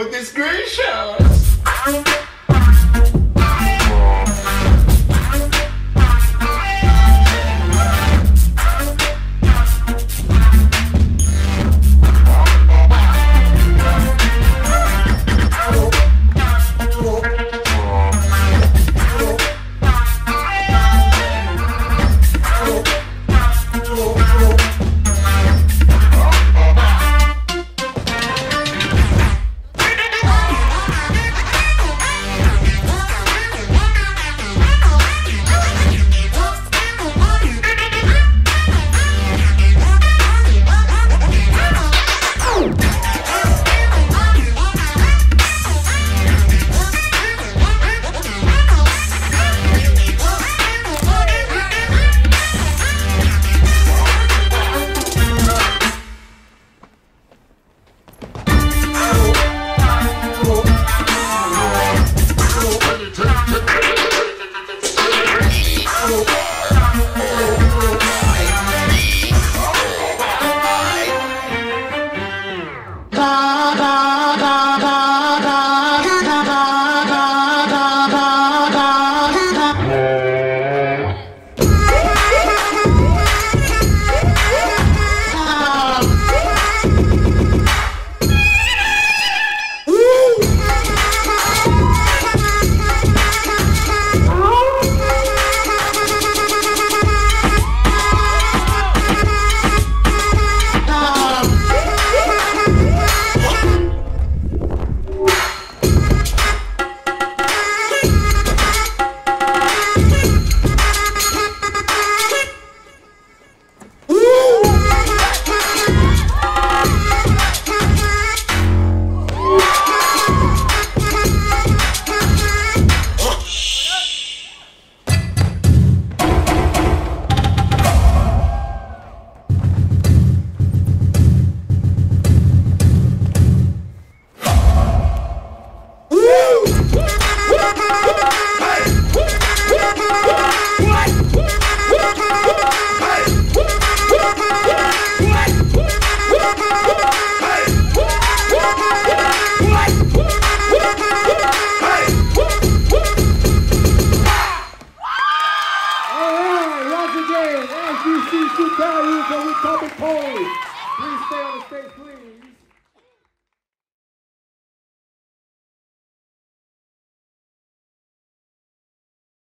Goodness gracious! SBC Super Caruso with Tommy Pole. Please stay on the stage, please.